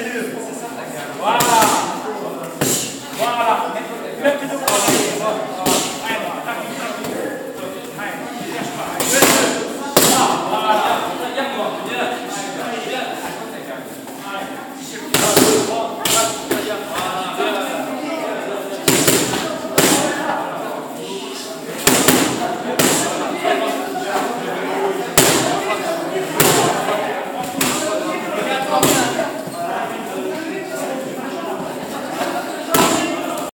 Cheers.